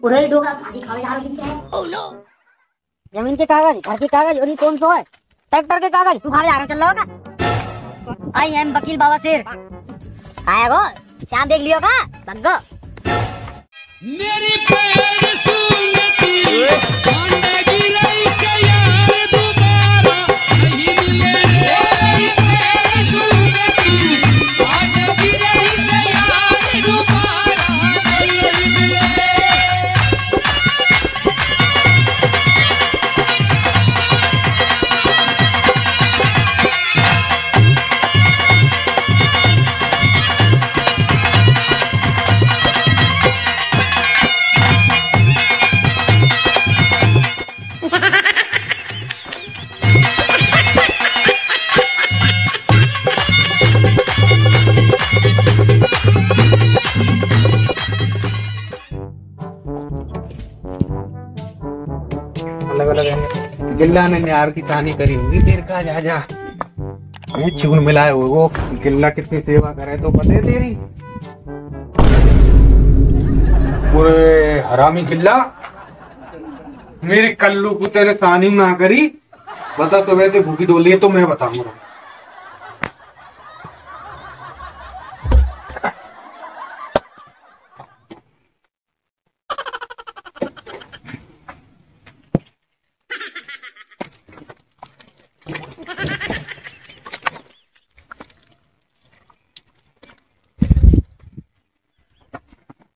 पूरे ही डोगरा फांसी खावे जा रही है ओह नो ज़मीन के कागज़ घर के कागज़ और ये कौन सो है? ट्रैक्टर के कागज़ तू खाने जा रहा चल रहा होगा आई एम वकील बाबा शेर। आया वो चाँद देख लियो का? बग्गो। मेरी पैर गिल्ला ने यार की कहानी करी होगी। देर का जा जा। चून मिलाए हुए, वो गिल्ला कितनी सेवा करे तो पते तेरी? पूरे हरामी गिल्ला, मेरे कल्लू को तेरे सानी ना करी। बता तो वैसे भूखी डोली है तो मैं बताऊँगा गिल्ला कहाँ मार को हरामी कौन सा दे गहन के टन्ना मारी कितना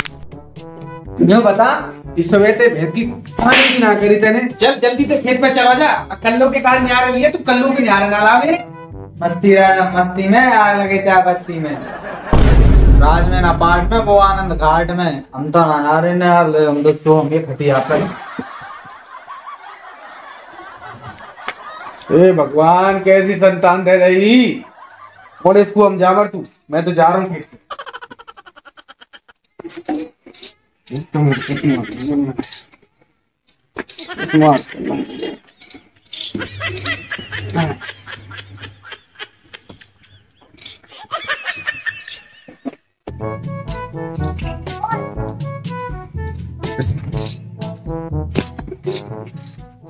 जो बता? इस समय से भैंस की कहानी की ना करी तेने। चल जल्दी से खेत पे चला जा। कल्लो के काल न्यारे लिए तू कल्लो के न्यारे ना लावे। मस्ती रहा मस्ती में आग लगे चाय बस्ती में। राज में ना पाट में वो आनंद घाट में। हम तो ना आ रहे ना यार ले हम तो सो होंगे खटिया पर? ए भगवान कैसी संतान दे रही? और इसको हम जावर तू मैं तो जा रहा हूँ खेत पे। मार।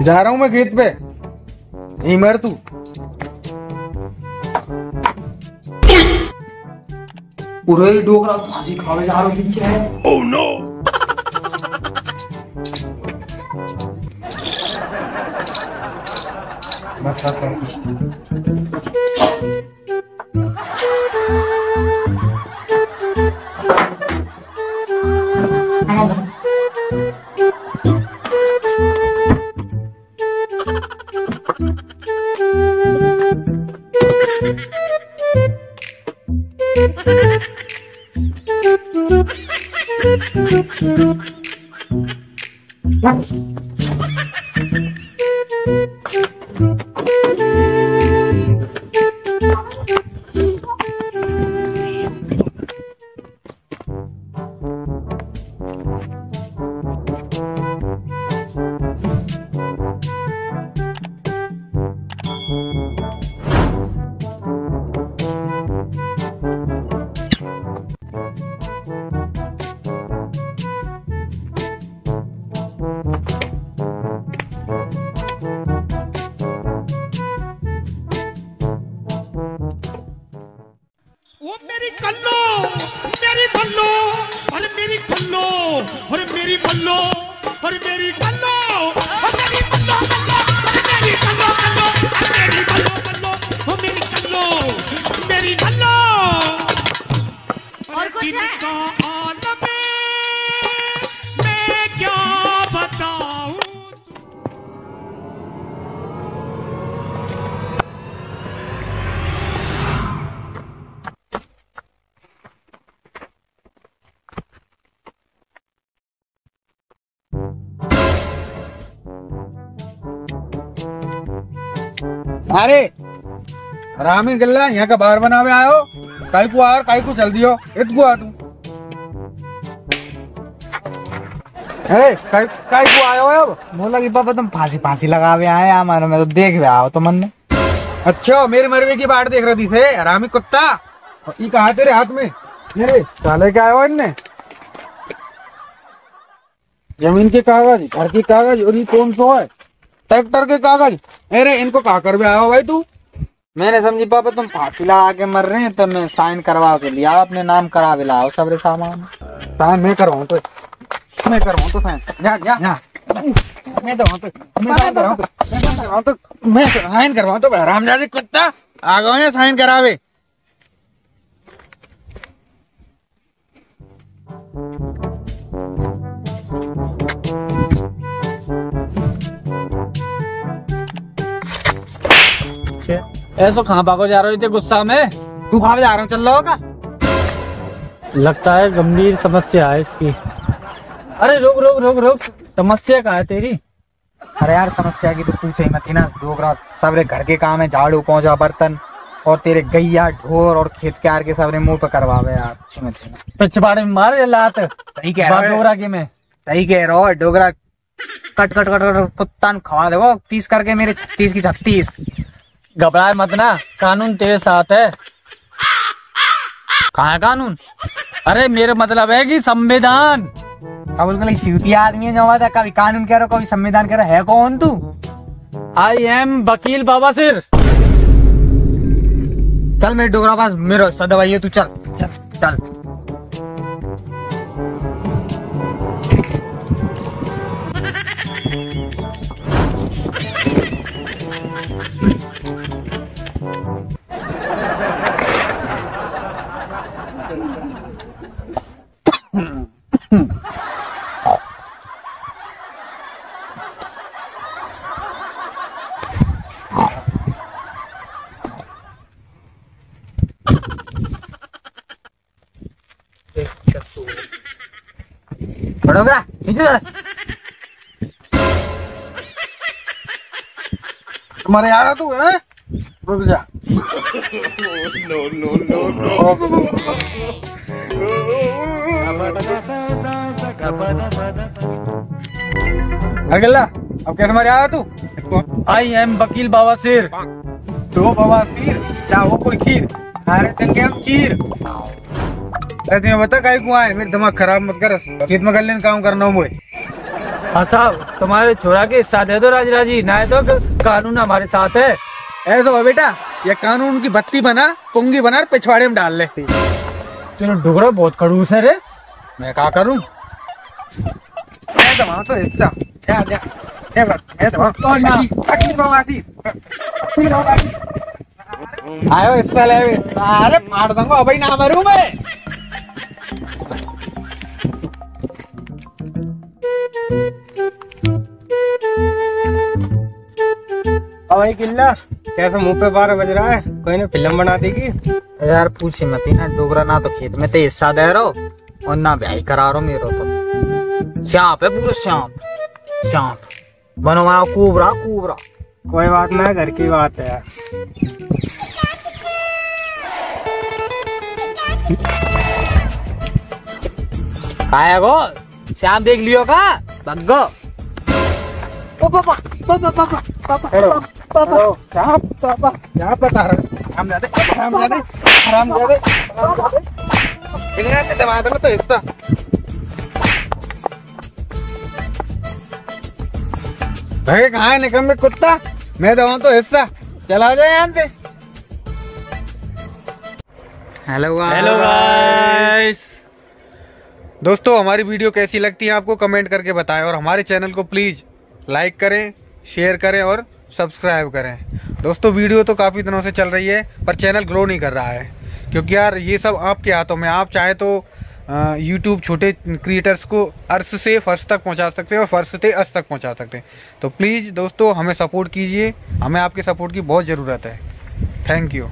जा रहा हूँ मैं खेत पे। नहीं मर तू। पूरे ही डोकरा फांसी खावे जा रहे क्या है? बस 哎。मेरी कल्लो मेरी बल्लो और मेरी कल्लो और मेरी बल्लो और मेरी कल्लो और मेरी बल्लो बल्लो और मेरी कल्लो कल्लो और मेरी बल्लो बल्लो और मेरी कल्लो मेरी बल्लो और कुछ है अरे रामी गिल्ला यहाँ का बाहर बनावे आयो। काई को आर काई को चल दियो इतको आ तू। ए काई काई को आयो अब। बोला कि पापा तुम फांसी फांसी लगावे आए हमारे में तो देख भी आओ तो मन ने अच्छा मेरे मरवे की बाट देख रही थे हरामी कुत्ता। ये कहा तेरे हाथ में? क्या आयो इनने। ज़मीन के कागज़ घर के कागज़ और ये कौन सो है? ट्रैक्टर के कागज़। अरे इनको कहा कर भी आयो भाई तू? मैंने समझी पापा तुम फांसी लगा के मर रहे हैं तो मैं साइन करवा के लिया अपने नाम करा भी लाओ सबरे सामान। साइन मैं करवाऊं तो। मैं करवाऊं तो साइन। जा जा। जा। मैं तो तो मैं तो मैं साइन करवाऊं तो मैं साइन करवाऊं तो रामजाजी कुत्ता। आ गए साइन करावे। ऐसा कहाँ भागो जा रहे थे गुस्सा में? तू कहाँ जा रहा हूँ चल रहा लगता है गंभीर समस्या है इसकी। अरे रुक रुक रुक रुक। समस्या कहाँ है तेरी? अरे यार समस्या की तो पूछे ही मत ही ना। डोगरा सबरे घर के काम है झाड़ू पहुँचा बर्तन और तेरे गैया ढोर और खेत के आर के सबरे मुँह पे करवावे यार। पिछवाड़े में मारे लात। सही कह रहा बागोरा के में। सही कह रहा हो Dogra. Cut cut cut cut कुत्ता खवा दे तीस करके मेरे छत्तीस की छत्तीस। घबराए मत ना। कानून तेरे साथ है। कहा है कानून? अरे मेरा मतलब है कि संविधान। अब उसको चूतिया आदमी है था कभी कानून कह रहा कभी संविधान कह रहा है कौन तू? आई एम वकील बाबा सिर। चल मेरे डोगरा पास मेरा हिस्सा दवाइए तू चल। चल। चल। तुम्हारे यार तू है? रुक जा। अगला अब कैसे मारे आया तू? आई एम वकील बाबा सिर। दो बाबा खीर चाहो कोई खीर? अरे के हम चीर? अरे तुम्हें बता काहे को आए? मेरे दिमाग खराब मत कर। खेत में गले काम करना हूँ। मुझे हाँ साहब तुम्हारे छोरा के साथ दे दो राज राज़ी ना है तो कानून हमारे साथ है। ऐसा हो बेटा ये कानून की बत्ती बना पुंगी बना पिछवाड़े में डाल ले। तेरा डुगरा बहुत खड़ूस है रे। मैं क्या करूँ? तो तो हिस्सा जा जा जा बस मैं तो वहाँ और ना। पटनी बवासी। पटनी बवासी। आयो हिस्सा ले अरे मार दूँगा अभी ना मरूं मैं। भाई किल्ला। कैसे मुँह पे बारह बज रहा है? कोई ने फ़िल्म बना देगी। यार पूछी मत ही ना डोगरा ना तो खेत में ते हिस्सा दे रहो और ना ब्याह करा रहो मेरो तो। सांप है पूरा सांप सांप बनो बना कुबरा कुबरा। कोई बात ना घर की बात है। यार आया गो श्याम देख लियो का? भग्गो ओ पापा पापा पापा पापा। पापा। सांप पापा। क्या बता रहे हम जाते हम जाते हम जाते इन्हें दबा दो तो हिस्सा भाई कहाँ है निकम में कुत्ता? मैं दबाऊं तो हिस्सा। चला जाए यहाँ से। हेलो हेलो गाइस दोस्तों हमारी वीडियो कैसी लगती है आपको? कमेंट करके बताएँ और हमारे चैनल को प्लीज़ लाइक करें शेयर करें और सब्सक्राइब करें। दोस्तों, वीडियो तो काफ़ी दिनों से चल रही है, पर चैनल ग्रो नहीं कर रहा है। क्योंकि यार, ये सब आपके हाथों में, आप चाहें तो यूट्यूब छोटे क्रिएटर्स को अर्श से फर्श तक पहुँचा सकते हैं और फर्श से अर्श तक पहुँचा सकते हैं। तो प्लीज़ दोस्तों, हमें सपोर्ट कीजिए। हमें आपके सपोर्ट की बहुत ज़रूरत है। Thank you